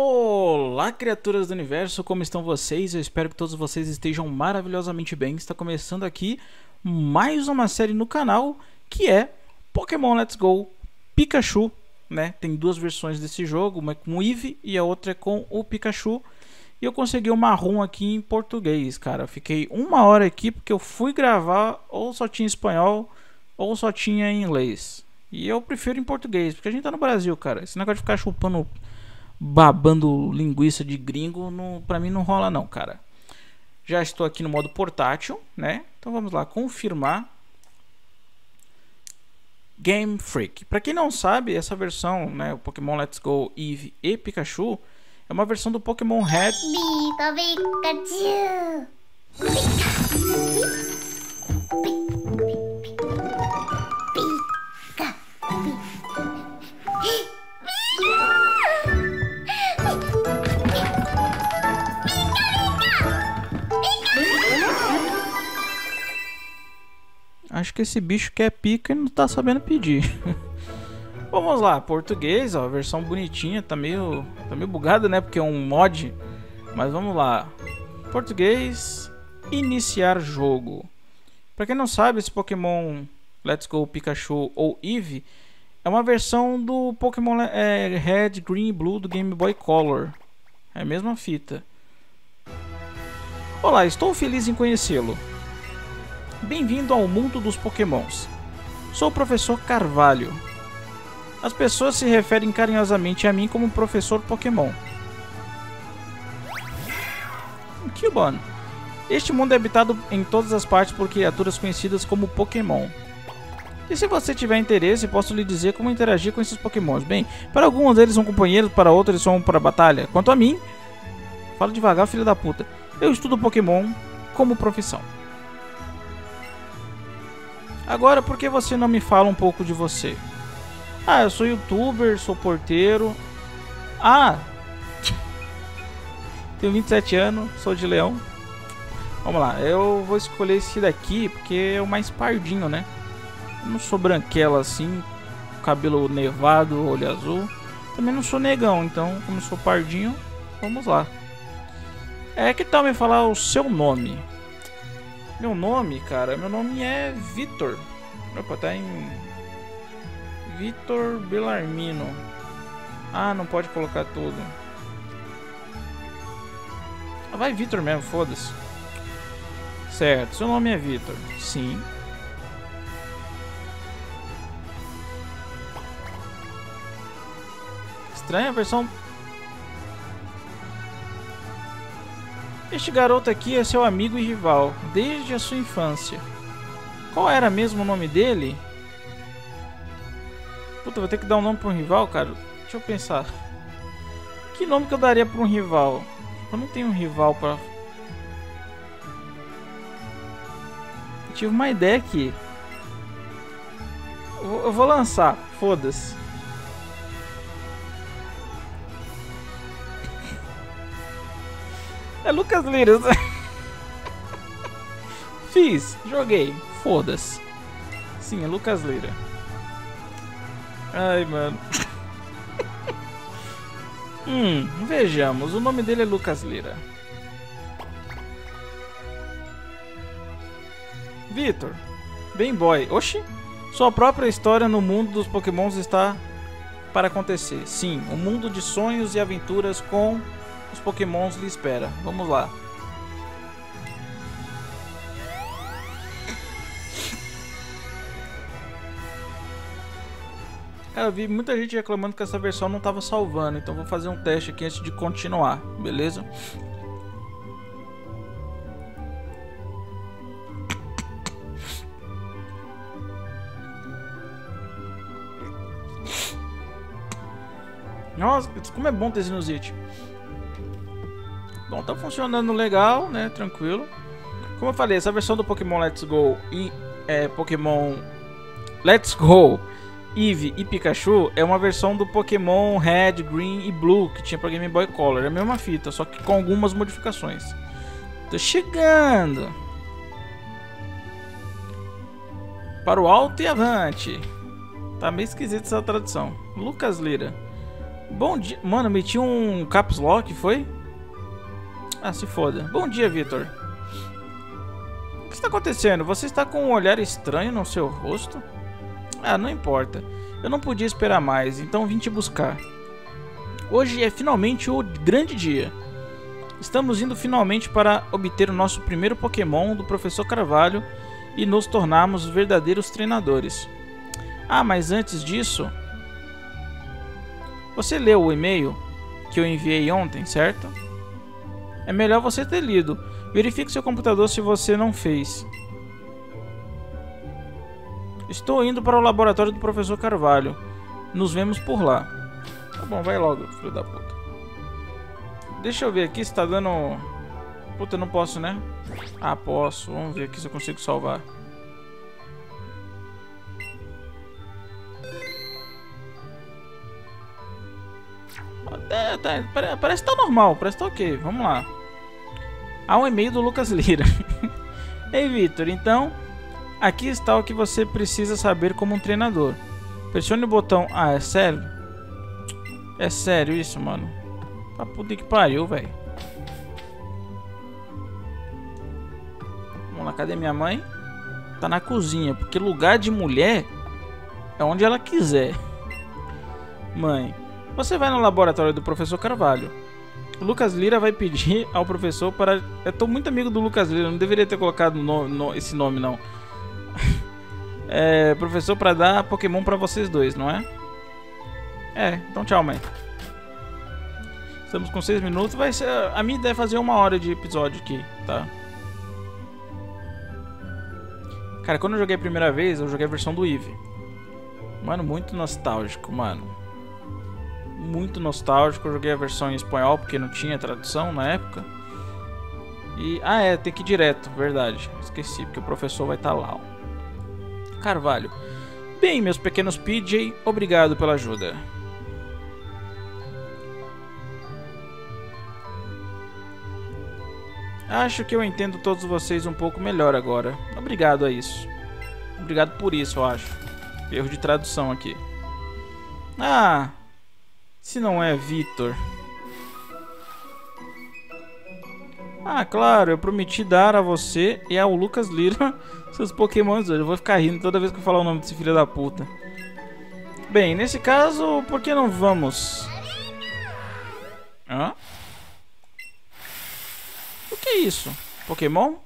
Olá, criaturas do universo, como estão vocês? Eu espero que todos vocês estejam maravilhosamente bem. Está começando aqui mais uma série no canal que é Pokémon Let's Go Pikachu, né? Tem duas versões desse jogo, uma é com o Eevee e a outra é com o Pikachu. E eu consegui uma ROM aqui em português, cara. Fiquei uma hora aqui porque eu fui gravar ou só tinha espanhol ou só tinha inglês. E eu prefiro em português, porque a gente tá no Brasil, cara. Esse negócio de ficar chupando babando linguiça de gringo, não, pra mim não rola não, cara. Já estou aqui no modo portátil, né? Então vamos lá, confirmar. Game Freak. Para quem não sabe, essa versão, né, o Pokémon Let's Go Eevee e Pikachu, é uma versão do Pokémon Red. Pika, Pikachu. Acho que esse bicho quer pica e não tá sabendo pedir. Vamos lá, português, ó, versão bonitinha, tá meio, tá meio bugada, né, porque é um mod. Mas vamos lá. Português, iniciar jogo. Para quem não sabe, esse Pokémon Let's Go Pikachu ou Eevee é uma versão do Pokémon é, Red, Green e Blue do Game Boy Color. É a mesma fita. Olá, estou feliz em conhecê-lo. Bem-vindo ao mundo dos pokémons. Sou o professor Carvalho. As pessoas se referem carinhosamente a mim como professor Pokémon. Cubone. Este mundo é habitado em todas as partes por criaturas conhecidas como Pokémon. E se você tiver interesse, posso lhe dizer como interagir com esses Pokémons. Bem, para alguns deles são companheiros, para outros eles são para batalha. Quanto a mim, fala devagar, filho da puta. Eu estudo Pokémon como profissão. Agora, por que você não me fala um pouco de você? Ah, eu sou youtuber, sou porteiro. Ah! Tenho 27 anos, sou de leão. Vamos lá, eu vou escolher esse daqui porque é o mais pardinho, né? Eu não sou branquela assim, cabelo nevado, olho azul. Também não sou negão, então como sou pardinho, vamos lá. É que tal me falar o seu nome? Meu nome, cara, meu nome é Vitor. Opa, tá em Vitor Belarmino. Ah, não pode colocar tudo. Ah, vai Vitor mesmo, foda-se. Certo, seu nome é Vitor. Sim. Estranha a versão Este garoto aqui é seu amigo e rival, desde a sua infância. Qual era mesmo o nome dele? Puta, vou ter que dar um nome para um rival, cara. Deixa eu pensar. Que nome que eu daria para um rival? Eu não tenho um rival para... tive uma ideia aqui. Eu vou lançar, foda-se. É Lucas Lira. Fiz, joguei. Foda-se. Sim, é Lucas Lira. Ai, mano. hum, vejamos. O nome dele é Lucas Lira. Vitor. Bem boy. Oxi. Sua própria história no mundo dos pokémons está para acontecer. Sim, um mundo de sonhos e aventuras com os pokémons lhe espera. Vamos lá. Cara, eu vi muita gente reclamando que essa versão não estava salvando, então vou fazer um teste aqui antes de continuar, beleza? Nossa, como é bom ter sinusite. Bom, tá funcionando legal, né? Tranquilo. Como eu falei, essa versão do Pokémon Let's Go e é, Pokémon Let's Go Eevee e Pikachu é uma versão do Pokémon Red, Green e Blue que tinha para Game Boy Color. É a mesma fita, só que com algumas modificações. Tô chegando! Para o alto e avante. Tá meio esquisito essa tradução. Lucas Lira. Bom dia. Mano, meti um caps lock, foi? Ah, se foda. Bom dia, Victor. O que está acontecendo? Você está com um olhar estranho no seu rosto? Ah, não importa. Eu não podia esperar mais, então vim te buscar. Hoje é finalmente o grande dia. Estamos indo finalmente para obter o nosso primeiro Pokémon do Professor Carvalho e nos tornarmos verdadeiros treinadores. Ah, mas antes disso, você leu o e-mail que eu enviei ontem, certo? É melhor você ter lido. Verifique seu computador se você não fez. Estou indo para o laboratório do professor Carvalho. Nos vemos por lá. Tá bom, vai logo, filho da puta. Deixa eu ver aqui se tá dando... Puta, não posso, né? Ah, posso. Vamos ver aqui se eu consigo salvar. É, tá, parece que tá normal, parece que tá ok. Vamos lá. Há um e-mail do Lucas Lira. Ei, Vitor, então aqui está o que você precisa saber como um treinador. Pressione o botão. Ah, é sério? É sério isso, mano? Pra puta que pariu, velho. Vamos lá, cadê minha mãe? Tá na cozinha, porque lugar de mulher é onde ela quiser. Mãe, você vai no laboratório do professor Carvalho. Lucas Lira vai pedir ao professor para. Eu tô muito amigo do Lucas Lira, não deveria ter colocado no, no, esse nome não. é, professor para dar Pokémon para vocês dois, não é? É, então tchau, mãe. Estamos com 6 minutos. Vai ser. A minha ideia é fazer uma hora de episódio aqui, tá? Cara, quando eu joguei a primeira vez, eu joguei a versão do Eve. Mano, muito nostálgico, mano muito nostálgico. Eu joguei a versão em espanhol porque não tinha tradução na época. E ah é, tem que ir direto, verdade. Esqueci porque o professor vai estar tá lá. Ó. Carvalho. Bem, meus pequenos PJ, obrigado pela ajuda. Acho que eu entendo todos vocês um pouco melhor agora. Obrigado a isso. Obrigado por isso, eu acho. Erro de tradução aqui. Ah, se não é Vitor. Ah, claro, eu prometi dar a você e ao Lucas Lira seus pokémons. Eu vou ficar rindo toda vez que eu falar o nome desse filho da puta. Bem, nesse caso, por que não vamos... Hã? O que é isso? Pokémon?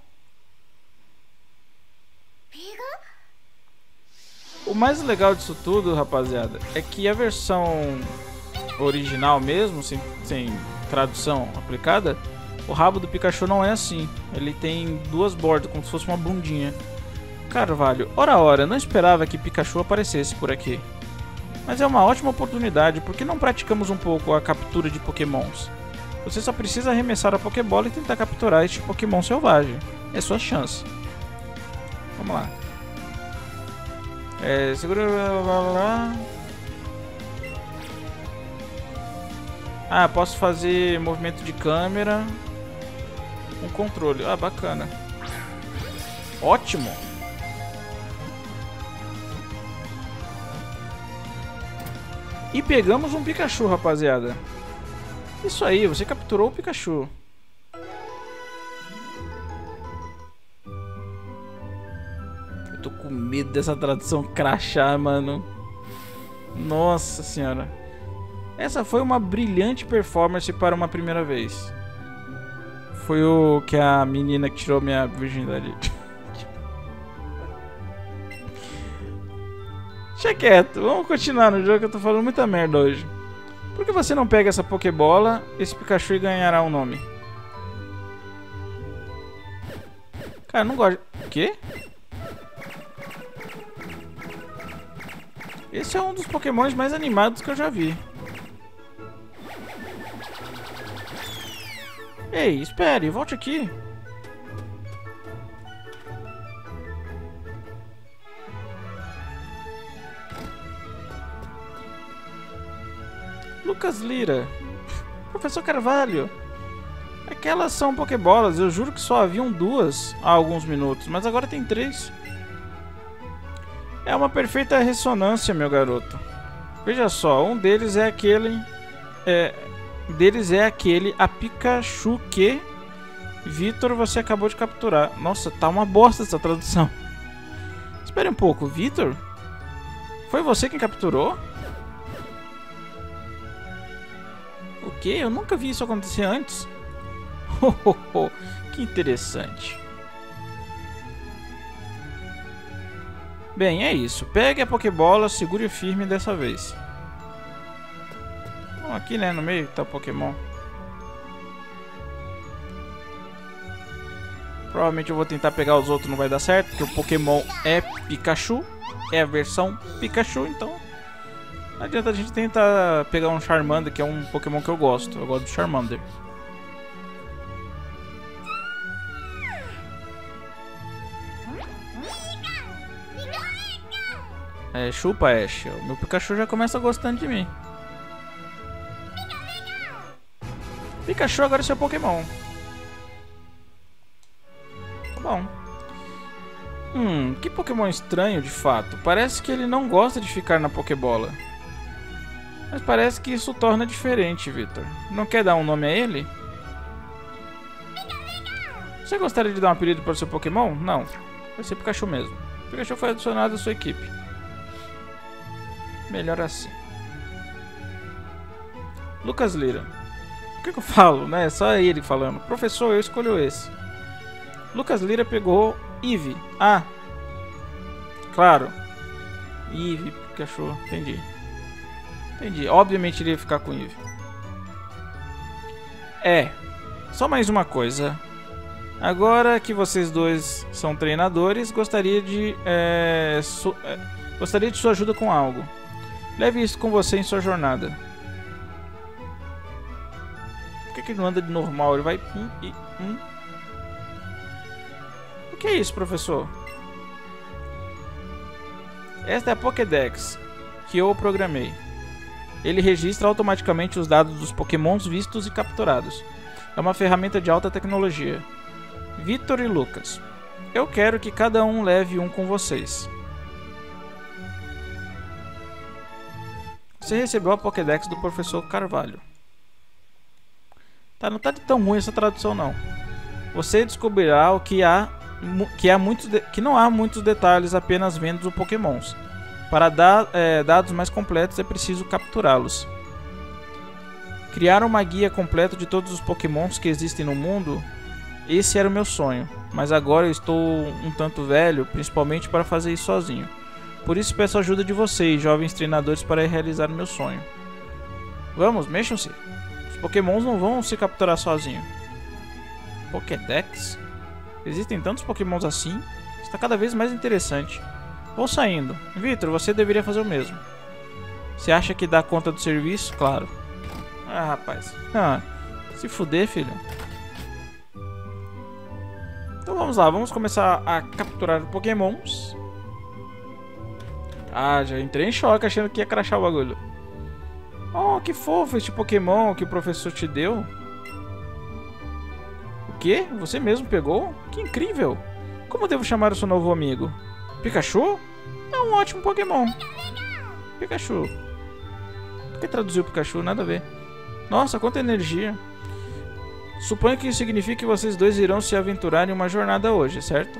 O mais legal disso tudo, rapaziada, é que a versão original mesmo, sem, sem tradução aplicada, o rabo do Pikachu não é assim. Ele tem duas bordas, como se fosse uma bundinha. Carvalho, ora ora, não esperava que Pikachu aparecesse por aqui. Mas é uma ótima oportunidade, porque não praticamos um pouco a captura de pokémons? Você só precisa arremessar a Pokébola e tentar capturar este Pokémon selvagem. É sua chance. Vamos lá. É, segura... Ah, posso fazer movimento de câmera. Um controle. Ah, bacana. Ótimo. E pegamos um Pikachu, rapaziada. Isso aí, você capturou o Pikachu. Eu tô com medo dessa tradução crachar, mano. Nossa senhora. Essa foi uma brilhante performance para uma primeira vez. Foi o que a menina que tirou minha virgindade. Deixa quieto, vamos continuar no jogo que eu tô falando muita merda hoje. Por que você não pega essa Pokébola, esse Pikachu e ganhará um nome? Cara, eu não gosto... O quê? Esse é um dos Pokémons mais animados que eu já vi. Ei, espere, volte aqui. Lucas Lira. Professor Carvalho. Aquelas são pokebolas, eu juro que só haviam duas há alguns minutos, mas agora tem três. É uma perfeita ressonância, meu garoto. Veja só, um deles é aquele é, deles é aquele a Pikachu que Vitor você acabou de capturar. Nossa, tá uma bosta essa tradução. Espere um pouco, Vitor? Foi você quem capturou? O que? Eu nunca vi isso acontecer antes. que interessante. Bem, é isso. Pegue a Pokébola, segure firme dessa vez. Aqui, né, no meio tá o Pokémon. Provavelmente eu vou tentar pegar os outros, não vai dar certo, porque o Pokémon é Pikachu. É a versão Pikachu, então... Não adianta a gente tentar pegar um Charmander, que é um Pokémon que eu gosto. Eu gosto do Charmander. É, chupa, Ash. O meu Pikachu já começa gostando de mim. Pikachu agora é seu Pokémon. Tá bom. Hum, que Pokémon estranho de fato. Parece que ele não gosta de ficar na Pokébola. Mas parece que isso torna diferente, Victor. Não quer dar um nome a ele? Você gostaria de dar um apelido para o seu Pokémon? Não. Vai ser Pikachu mesmo. Pikachu foi adicionado à sua equipe. Melhor assim. Lucas Lira. O que, que eu falo, né? Só ele falando. Professor, eu escolho esse. Lucas Lira pegou Eve. Ah. Claro. Eve, Pikachu. Entendi. Entendi. Obviamente ele ia ficar com Eve. É. Só mais uma coisa. Agora que vocês dois são treinadores, gostaria de... É, su, é, gostaria de sua ajuda com algo. Leve isso com você em sua jornada. Que, que ele não anda de normal? Ele vai... Hum, e, hum. O que é isso, professor? Esta é a Pokédex, que eu programei. Ele registra automaticamente os dados dos pokémons vistos e capturados. É uma ferramenta de alta tecnologia. Victor e Lucas. Eu quero que cada um leve um com vocês. Você recebeu a Pokédex do professor Carvalho. Tá, não tá tão ruim essa tradução não. Você descobrirá o que há que, há muitos que não há muitos detalhes apenas vendo os pokémons. Para dar é, dados mais completos é preciso capturá-los. Criar uma guia completa de todos os pokémons que existem no mundo, esse era o meu sonho. Mas agora eu estou um tanto velho, principalmente para fazer isso sozinho. Por isso peço a ajuda de vocês, jovens treinadores, para realizar o meu sonho. Vamos, mexam-se. Pokémons não vão se capturar sozinhos. Pokédex? Existem tantos pokémons assim? Está cada vez mais interessante. Vou saindo. Victor, você deveria fazer o mesmo. Você acha que dá conta do serviço? Claro. Ah, rapaz. Ah, se fuder, filho. Então vamos lá, vamos começar a capturar pokémons. Ah, já entrei em choque achando que ia crachar o bagulho. Oh, que fofo este Pokémon que o professor te deu. O quê? Você mesmo pegou? Que incrível! Como devo chamar o seu novo amigo? Pikachu? É um ótimo Pokémon. Pikachu. Por que traduziu Pikachu? Nada a ver. Nossa, quanta energia. Suponho que isso significa que vocês dois irão se aventurar em uma jornada hoje, certo?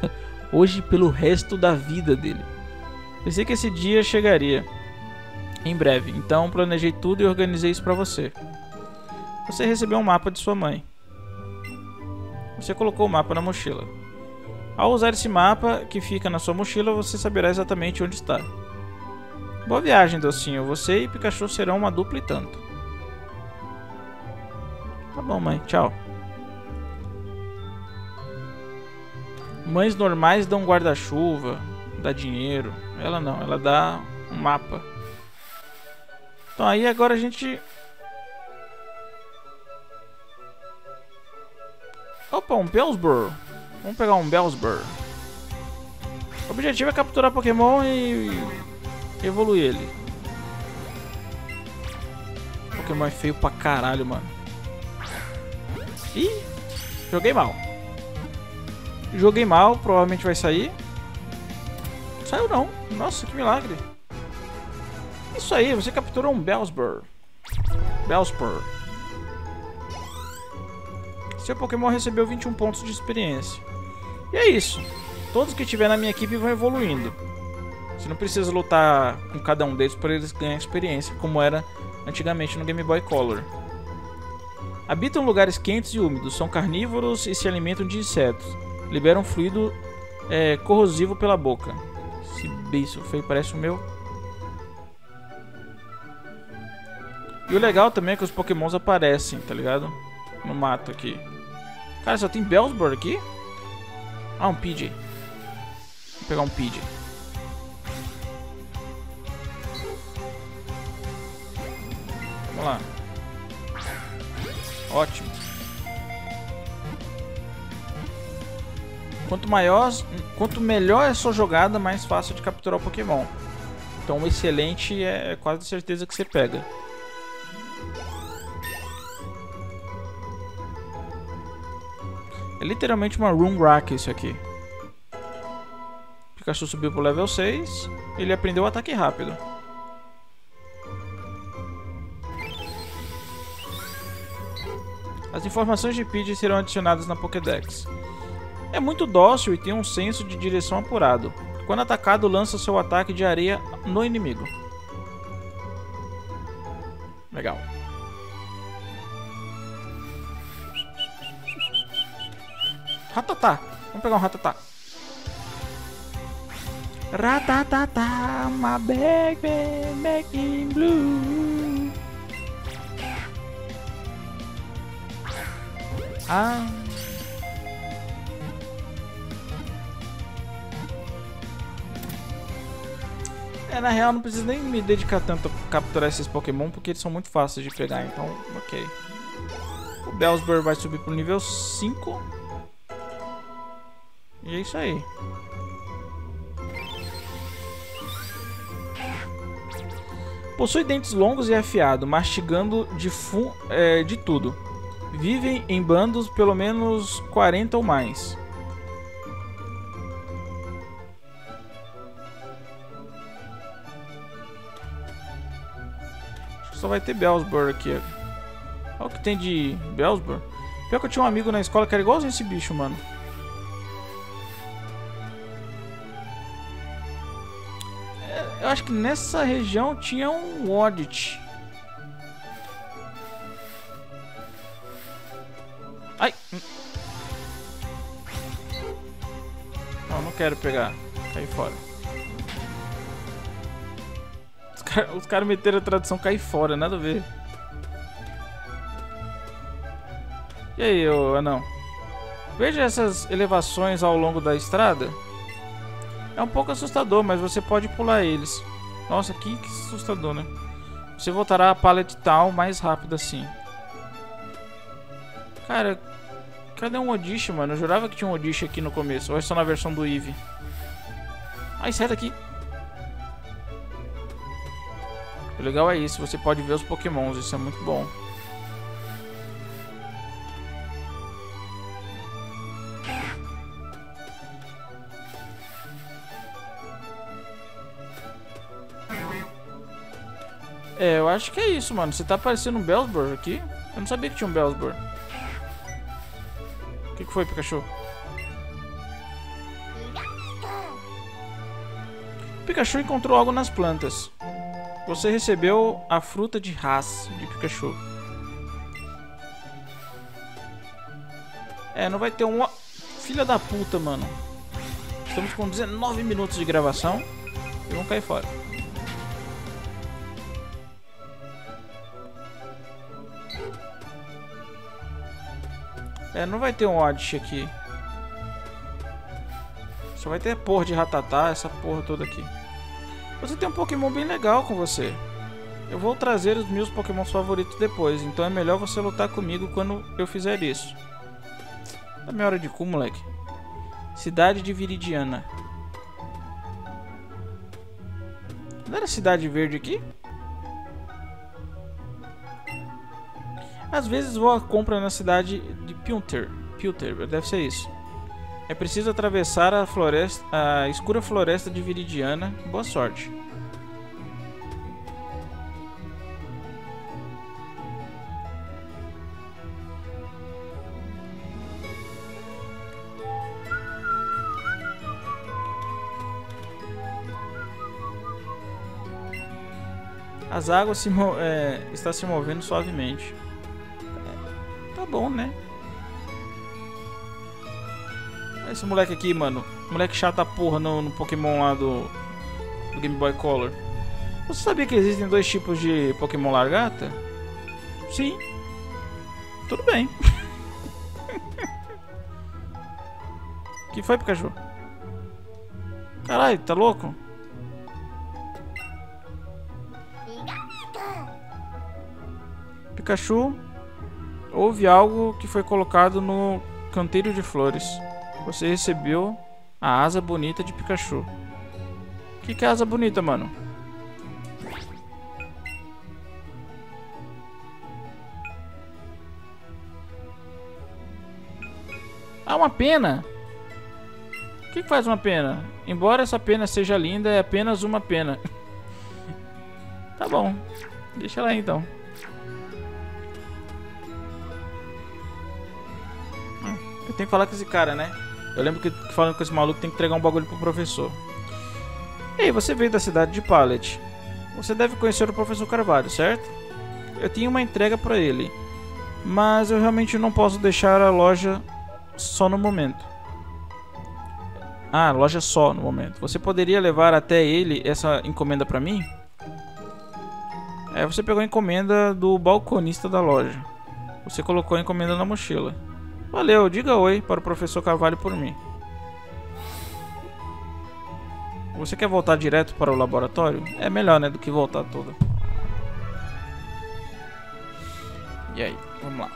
hoje pelo resto da vida dele. Pensei que esse dia chegaria em breve, então planejei tudo e organizei isso para você. Você recebeu um mapa de sua mãe. Você colocou o mapa na mochila. Ao usar esse mapa que fica na sua mochila, você saberá exatamente onde está. Boa viagem, docinho. Você e Pikachu serão uma dupla e tanto. Tá bom, mãe. Tchau. Mães normais dão guarda-chuva, dá dinheiro. Ela não, ela dá um mapa. Então aí agora a gente... Opa, um Bellsbur. Vamos pegar um Bellsbur. O objetivo é capturar Pokémon e evoluir ele. Pokémon é feio pra caralho, mano. Ih, joguei mal. Joguei mal, provavelmente vai sair. Saiu não. Nossa, que milagre. Isso aí, você capturou um Bellsbur. Bellspur. Seu Pokémon recebeu 21 pontos de experiência. E é isso. Todos que tiver na minha equipe vão evoluindo. Você não precisa lutar com cada um deles para eles ganharem experiência, como era antigamente no Game Boy Color. Habitam lugares quentes e úmidos, são carnívoros e se alimentam de insetos. Liberam fluido é, corrosivo pela boca. Esse beijo feio parece o meu. E o legal também é que os pokémons aparecem, tá ligado? No mato aqui. Cara, só tem Bellsbor aqui? Ah, um PJ. Vou pegar um PJ. Vamos lá. Ótimo. Quanto maior, quanto melhor é a sua jogada, mais fácil de capturar o Pokémon. Então, um excelente é quase certeza que você pega. É literalmente uma Room Rack isso aqui. Pikachu subiu pro level 6. Ele aprendeu o ataque rápido. As informações de Pidgey serão adicionadas na Pokédex. É muito dócil e tem um senso de direção apurado. Quando atacado, lança seu ataque de areia no inimigo. Legal. Ratatá. Vamos pegar um ratatá. Ratatá, my baby, making blue. Ah. É, na real não preciso nem me dedicar tanto a capturar esses Pokémon porque eles são muito fáceis de pegar, então ok. O Bellsbur vai subir pro nível 5. E é isso aí. Possui dentes longos e afiados, mastigando de, é, de tudo. Vivem em bandos pelo menos 40 ou mais. Acho que só vai ter Bellsbur aqui. Olha o que tem de Bellsbur. Pior que eu tinha um amigo na escola que era igualzinho esse bicho, mano. Eu acho que nessa região tinha um Audit. Ai! Não, não quero pegar. Cair fora. Os caras cara meteram a tradução cair fora, nada a ver. E aí, ô anão? Veja essas elevações ao longo da estrada. É um pouco assustador, mas você pode pular eles. Nossa, que, que assustador, né? Você voltará a Pallet Town mais rápido assim. Cara, cadê um Odish, mano? Eu jurava que tinha um Odish aqui no começo. Ou é só na versão do Eve? Ai, sai daqui. O legal é isso, você pode ver os pokémons, isso é muito bom. É, eu acho que é isso, mano. Você tá aparecendo um Bellsbur aqui? Eu não sabia que tinha um Bellsbur. O que, que foi, Pikachu? Pikachu encontrou algo nas plantas. Você recebeu a fruta de Haas de Pikachu. É, não vai ter um... Filha da puta, mano. Estamos com 19 minutos de gravação e vamos cair fora. É, não vai ter um Oddish aqui. Só vai ter porra de Ratatá, essa porra toda aqui. Você tem um Pokémon bem legal com você. Eu vou trazer os meus Pokémons favoritos depois, então é melhor você lutar comigo quando eu fizer isso. Tá minha hora de cu, moleque. Cidade de Viridiana. Não era Cidade Verde aqui? Às vezes vou à compra na cidade de Pilter, Pilter, deve ser isso. É preciso atravessar a floresta, a escura floresta de Viridiana. Boa sorte. As águas se é, está se movendo suavemente. É, bom, né? Esse moleque aqui, mano. Moleque chato da porra no, no Pokémon lá do, do Game Boy Color. Você sabia que existem dois tipos de Pokémon Largata? Sim. Tudo bem. que foi, Pikachu? Caralho, tá louco? Pikachu, houve algo que foi colocado no canteiro de flores. Você recebeu a asa bonita de Pikachu. Que, que é asa bonita, mano? Ah, uma pena. O que faz uma pena? Embora essa pena seja linda, é apenas uma pena. tá bom. Deixa lá então. Tenho que falar com esse cara, né? Eu lembro que falando com esse maluco tem que entregar um bagulho pro professor. Ei, você veio da cidade de Pallet. Você deve conhecer o professor Carvalho, certo? Eu tinha uma entrega para ele, mas eu realmente não posso deixar a loja só no momento. Ah, loja só no momento. Você poderia levar até ele essa encomenda para mim? É, você pegou a encomenda do balconista da loja. Você colocou a encomenda na mochila. Valeu, diga oi para o professor Carvalho por mim. Você quer voltar direto para o laboratório? É melhor, né, do que voltar toda. E aí, vamos lá.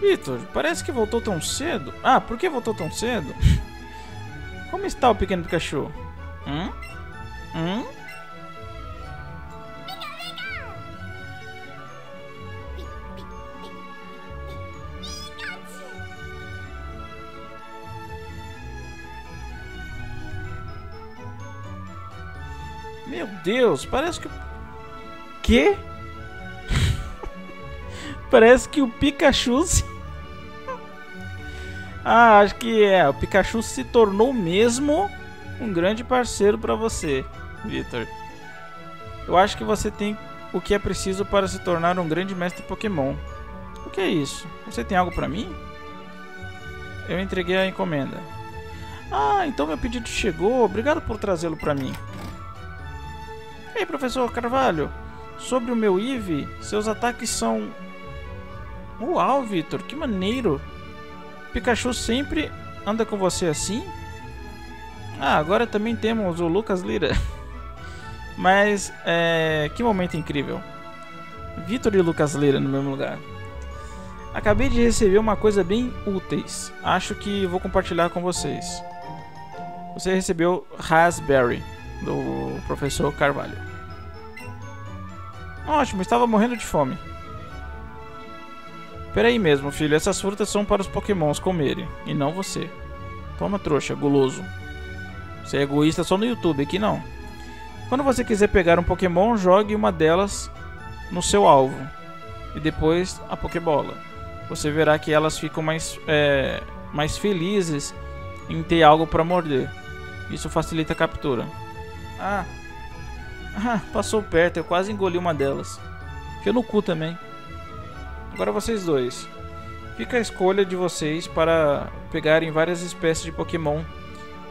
Vitor, parece que voltou tão cedo. Ah, por que voltou tão cedo? Como está o pequeno Pikachu? Hum? Hum? Meu Deus, parece que... Que? parece que o Pikachu se... ah, acho que é. O Pikachu se tornou mesmo um grande parceiro para você, Victor. Eu acho que você tem o que é preciso para se tornar um grande mestre Pokémon. O que é isso? Você tem algo para mim? Eu entreguei a encomenda. Ah, então meu pedido chegou. Obrigado por trazê-lo para mim. Ei, professor Carvalho, sobre o meu Eve, seus ataques são... Uau, Vitor, que maneiro! Pikachu sempre anda com você assim? Ah, agora também temos o Lucas Lira. Mas, é... Que momento incrível. Vitor e Lucas Lira no mesmo lugar. Acabei de receber uma coisa bem úteis. Acho que vou compartilhar com vocês. Você recebeu Raspberry do professor Carvalho. Ótimo, estava morrendo de fome. Peraí mesmo, filho, essas frutas são para os pokémons comerem, e não você. Toma, trouxa, guloso. Você é egoísta só no YouTube, aqui não. Quando você quiser pegar um pokémon, jogue uma delas no seu alvo. E depois a pokébola. Você verá que elas ficam mais, é, mais felizes em ter algo para morder. Isso facilita a captura. Ah. Ah, passou perto, eu quase engoli uma delas. Fica no cu também. Agora vocês dois. Fica a escolha de vocês para pegarem várias espécies de Pokémon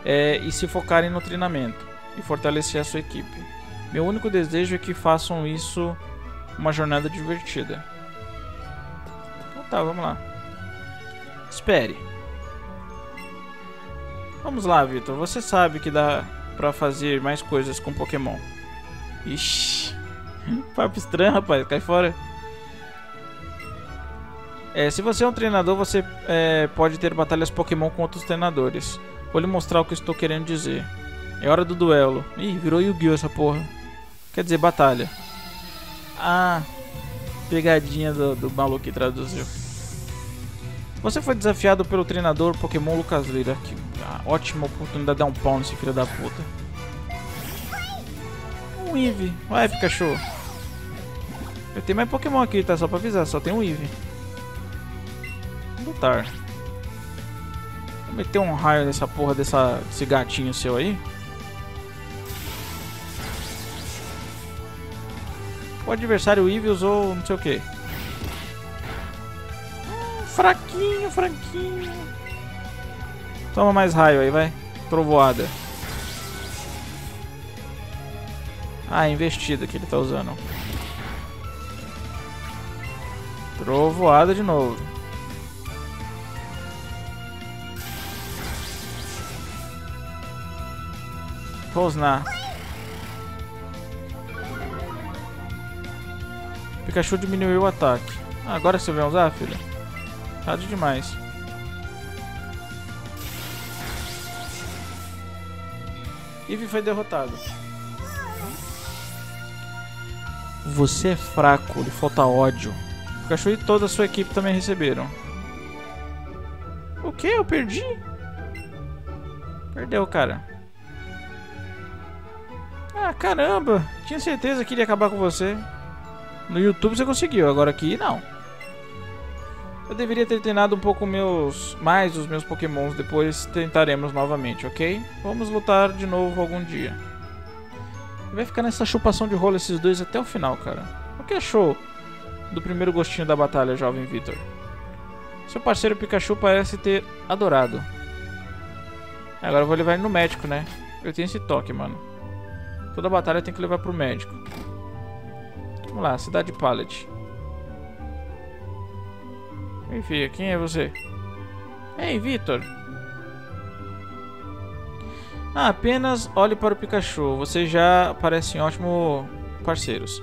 é, e se focarem no treinamento e fortalecer a sua equipe. Meu único desejo é que façam isso uma jornada divertida. Então tá, vamos lá. Espere. Vamos lá, Vitor. Você sabe que dá pra fazer mais coisas com Pokémon. Ixi. Papo estranho, rapaz. Cai fora. É, se você é um treinador, você é, pode ter batalhas Pokémon com outros treinadores. Vou lhe mostrar o que estou querendo dizer. É hora do duelo. Ih, virou Yu-Gi-Oh! essa porra. Quer dizer, batalha. Ah, pegadinha do, do maluco que traduziu. Você foi desafiado pelo treinador Pokémon Lucas Lira. Que ah, ótima oportunidade de dar um pau nesse filho da puta. Um Eve. Vai, Pikachu. Eu tenho mais Pokémon aqui, tá? Só pra avisar. Só tem um Eevee. Lutar. Vou meter um raio nessa porra dessa, desse gatinho seu aí. O adversário Eve usou não sei o que fraquinho, fraquinho. Toma mais raio aí, vai. Trovoada. Ah, investida que ele tá usando. Trovoada de novo. Rosnar. Pikachu diminuiu o ataque. Agora você vai usar, filha? Tarde demais. Eve foi derrotado. Você é fraco, lhe falta ódio. O cachorro e toda a sua equipe também receberam. O que? Eu perdi? Perdeu, cara. Ah, caramba! Tinha certeza que iria acabar com você. No YouTube você conseguiu, agora aqui não. Eu deveria ter treinado um pouco meus mais os meus pokémons, depois tentaremos novamente, ok? Vamos lutar de novo algum dia. Vai ficar nessa chupação de rolo esses dois até o final, cara. O que achou do primeiro gostinho da batalha, jovem Victor? Seu parceiro Pikachu parece ter adorado. Agora eu vou levar ele no médico, né? Eu tenho esse toque, mano. Toda batalha tem que levar pro médico. Vamos lá, cidade Pallet. Ei, filha, quem é você? Ei, Vitor. Ah, apenas olhe para o Pikachu. Vocês já parecem ótimos parceiros.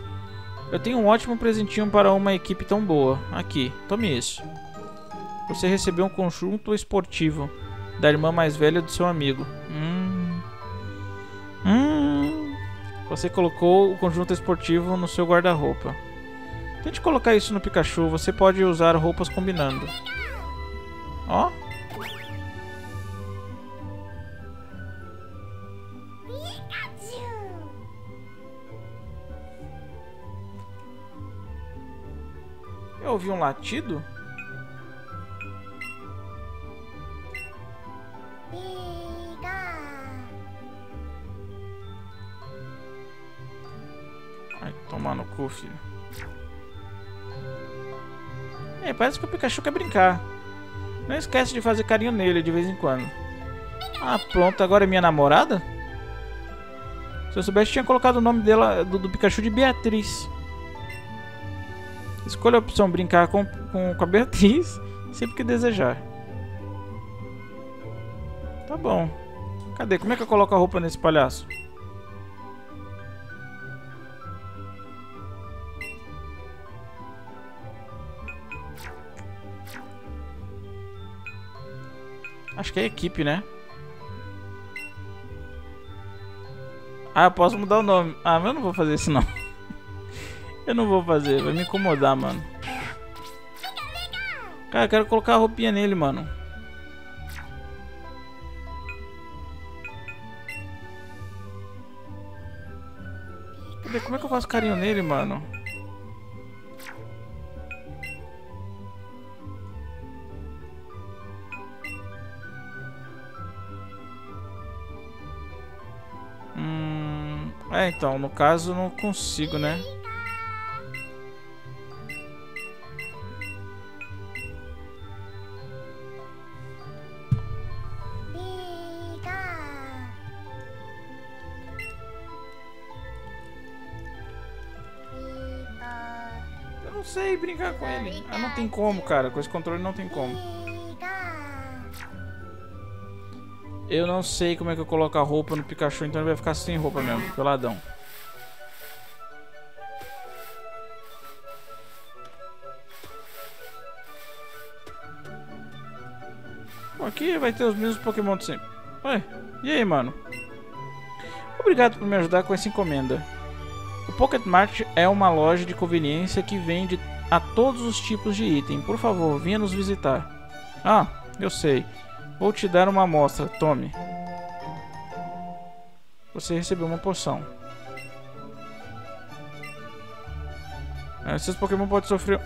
Eu tenho um ótimo presentinho para uma equipe tão boa. Aqui, tome isso. Você recebeu um conjunto esportivo da irmã mais velha do seu amigo. Hum. Hum. Você colocou o conjunto esportivo no seu guarda-roupa. Tente colocar isso no Pikachu, você pode usar roupas combinando. Ó. Eu ouvi um latido? Ai, tomar no cu, filho. É, parece que o Pikachu quer brincar. Não esquece de fazer carinho nele de vez em quando. Ah, pronto, agora é minha namorada? Se eu soubesse, tinha colocado o nome dela, do, do Pikachu de Beatriz. Escolha a opção brincar com, com, com a Beatriz sempre que desejar. Tá bom. Cadê? Como é que eu coloco a roupa nesse palhaço? Acho que é equipe, né? Ah, eu posso mudar o nome. Ah, mas eu não vou fazer isso não. eu não vou fazer, vai me incomodar, mano. Cara, eu quero colocar a roupinha nele, mano. Como é que eu faço carinho nele, mano? É, então, no caso não consigo, né? Eu não sei brincar com ele. Ah, não tem como, cara. Com esse controle não tem como. Eu não sei como é que eu coloco a roupa no Pikachu, então ele vai ficar sem roupa mesmo, peladão. Aqui vai ter os mesmos Pokémon de sempre. Ué, e aí, mano? Obrigado por me ajudar com essa encomenda. O Pocket Mart é uma loja de conveniência que vende a todos os tipos de item. Por favor, venha nos visitar. Ah, eu sei. Vou te dar uma amostra, tome. Você recebeu uma poção. É, seus Pokémon podem sofrer...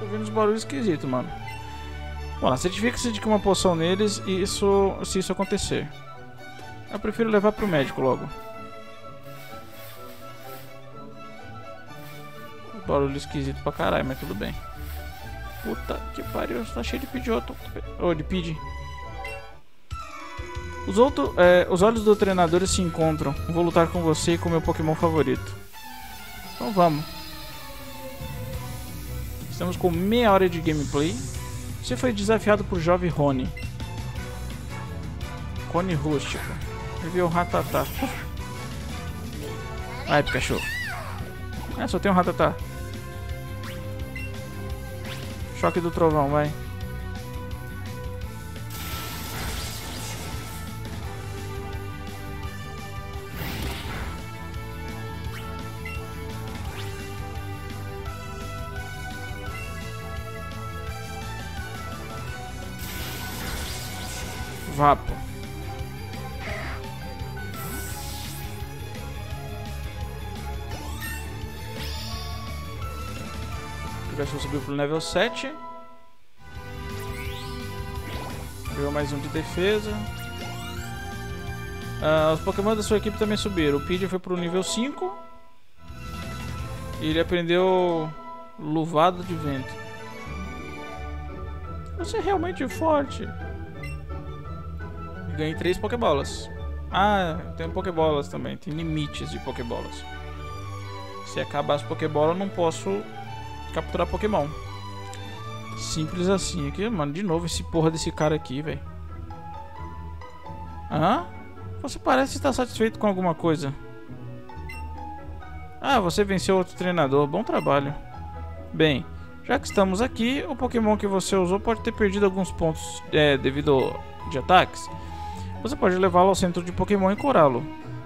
Tô vendo uns barulhos esquisitos, mano. Bom, certifica-se de que uma poção neles e isso, se isso acontecer. Eu prefiro levar pro médico logo. Barulho esquisito pra caralho, mas tudo bem. Puta que pariu, tá cheio de pidioto. Oh, de pid. Os, outros, é, os olhos do treinador se encontram. Vou lutar com você e com meu Pokémon favorito. Então vamos. Estamos com meia hora de gameplay. Você foi desafiado por Jovem Rony. Cone rústico. Review Ratatá. Vai, Pikachu. É, só tem um Ratatá. Choque do trovão, vai. Vapo. O Pikachu subiu pro level 7. Ganhou mais um de defesa. Ah, os Pokémon da sua equipe também subiram. O Pidgey foi pro nível 5. E ele aprendeu Luvado de Vento. Você é realmente forte ganhei três Pokébolas. Ah, tem Pokébolas também. Tem limites de Pokébolas. Se acabar as Pokébolas, eu não posso capturar Pokémon. Simples assim. Aqui, mano, de novo esse porra desse cara aqui, velho. Hã? Você parece estar satisfeito com alguma coisa. Ah, você venceu outro treinador. Bom trabalho. Bem, já que estamos aqui, o Pokémon que você usou pode ter perdido alguns pontos é, devido de ataques. Você pode levá-lo ao centro de Pokémon e curá-lo.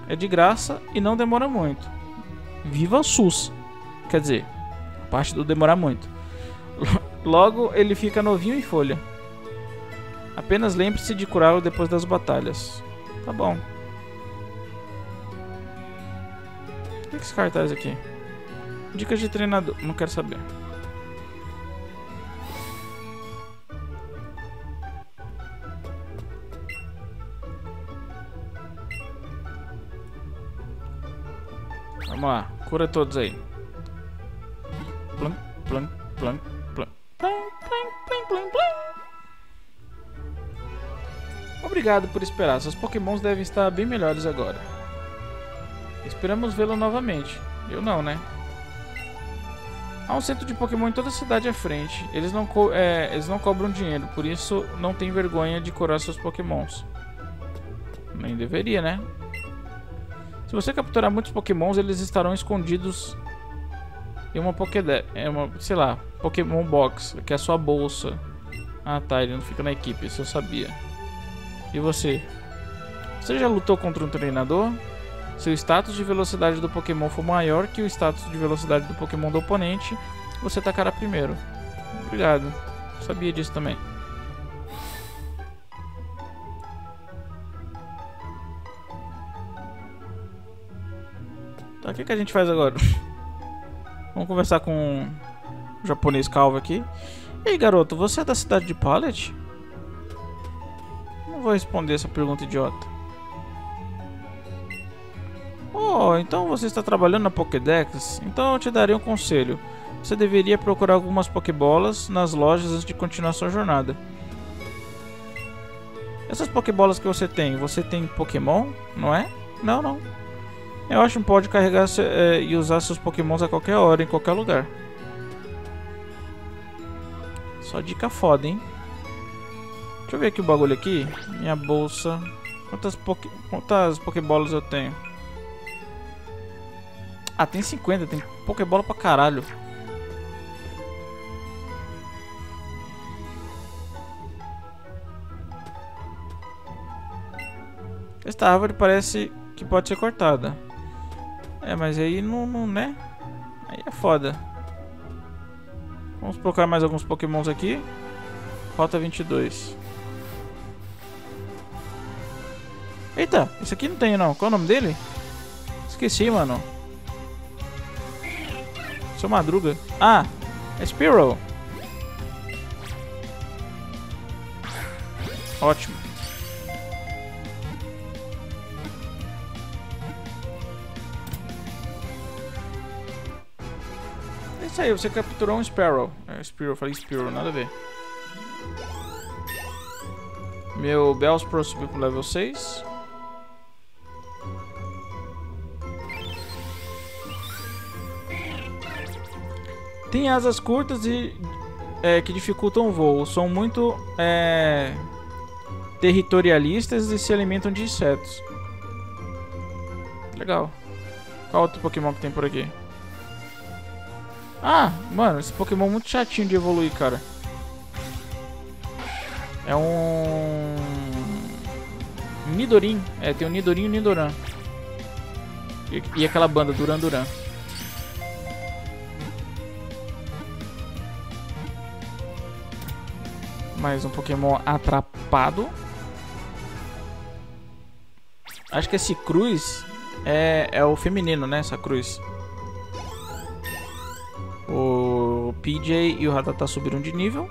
É de graça e não demora muito. Viva SUS! Quer dizer, parte do demorar muito. Logo, ele fica novinho em folha. Apenas lembre-se de curá-lo depois das batalhas. Tá bom. O que é esse cartaz aqui? Dicas de treinador. Não quero saber. Vamos lá, cura todos aí. Obrigado por esperar. Seus pokémons devem estar bem melhores agora. Esperamos vê-lo novamente. Eu não, né? Há um centro de Pokémon em toda a cidade à frente. Eles não, é, eles não cobram dinheiro, por isso não tem vergonha de curar seus Pokémons. Nem deveria, né? Se você capturar muitos pokémons, eles estarão escondidos em uma Pokédex, é uma, sei lá, Pokémon Box, que é a sua bolsa. Ah tá, ele não fica na equipe, isso eu sabia. E você? Você já lutou contra um treinador? Se o status de velocidade do Pokémon for maior que o status de velocidade do Pokémon do oponente, você atacará primeiro. Obrigado. Sabia disso também. Tá, o que, que a gente faz agora? Vamos conversar com o japonês calvo aqui. E aí, garoto, você é da cidade de Pallet? Não vou responder essa pergunta idiota. Oh, então você está trabalhando na Pokédex? Então eu te darei um conselho. Você deveria procurar algumas Pokébolas nas lojas antes de continuar sua jornada. Essas Pokébolas que você tem, você tem Pokémon, não é? Não, não. Eu acho que pode carregar é, e usar seus pokémons a qualquer hora, em qualquer lugar. Só dica foda, hein? Deixa eu ver aqui o bagulho aqui. Minha bolsa. Quantas, poké... Quantas pokébolas eu tenho? Ah, tem 50. Tem pokébola pra caralho. Esta árvore parece que pode ser cortada. É, mas aí não, não, né? Aí é foda. Vamos colocar mais alguns pokémons aqui. Rota 22. Eita, esse aqui não tem não. Qual é o nome dele? Esqueci, mano. Seu Madruga. Ah, é Spearow. Ótimo. Isso aí, você capturou um Sparrow. É, Sparrow, falei Sparrow, nada a ver. Meu Bellspro subiu pro level 6. Tem asas curtas e é, que dificultam o voo. São muito é, territorialistas e se alimentam de insetos. Legal. Qual outro Pokémon que tem por aqui? Ah, mano, esse Pokémon é muito chatinho de evoluir, cara. É um... Nidorin. É, tem o Nidorin e o Nidoran. E, e aquela banda, Duran Duran. Mais um Pokémon atrapado. Acho que esse Cruz é, é o feminino, né? Essa Cruz. PJ e o Rattata subiram de nível.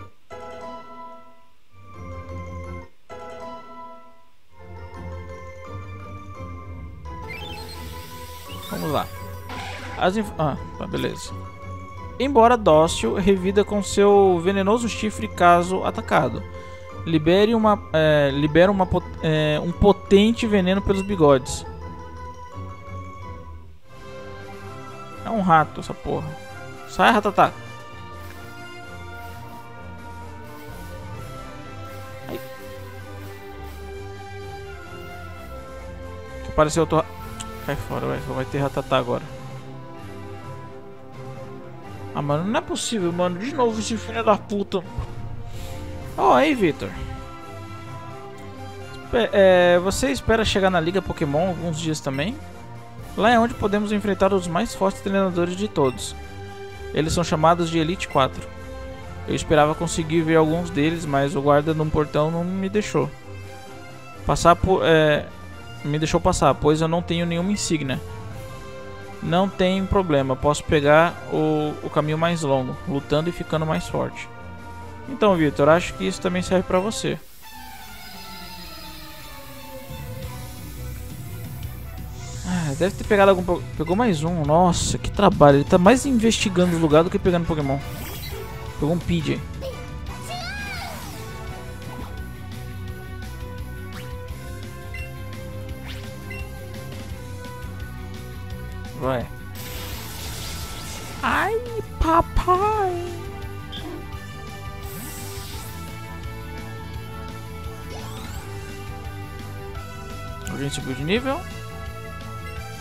Vamos lá. As inf... Ah, tá, beleza. Embora dócil, revida com seu venenoso chifre caso atacado. Libere uma, é, libera uma, é, um potente veneno pelos bigodes. É um rato essa porra. Sai, ratatá. Apareceu outro... Cai fora, vai, vai ter ratatá agora. Ah, mano, não é possível, mano. De novo esse filho da puta. Ó, oh, aí, Victor. É, você espera chegar na Liga Pokémon alguns dias também? Lá é onde podemos enfrentar os mais fortes treinadores de todos. Eles são chamados de Elite 4. Eu esperava conseguir ver alguns deles, mas o guarda no portão não me deixou. Passar por... É, me deixou passar, pois eu não tenho nenhuma insígnia. Não tem problema, posso pegar o, o caminho mais longo, lutando e ficando mais forte. Então, Victor, acho que isso também serve para você. Ah, deve ter pegado algum... Pegou mais um. Nossa, que trabalho. Ele tá mais investigando o lugar do que pegando Pokémon. Pegou um PJ. Vai. Ai, papai. Alguém subiu de nível?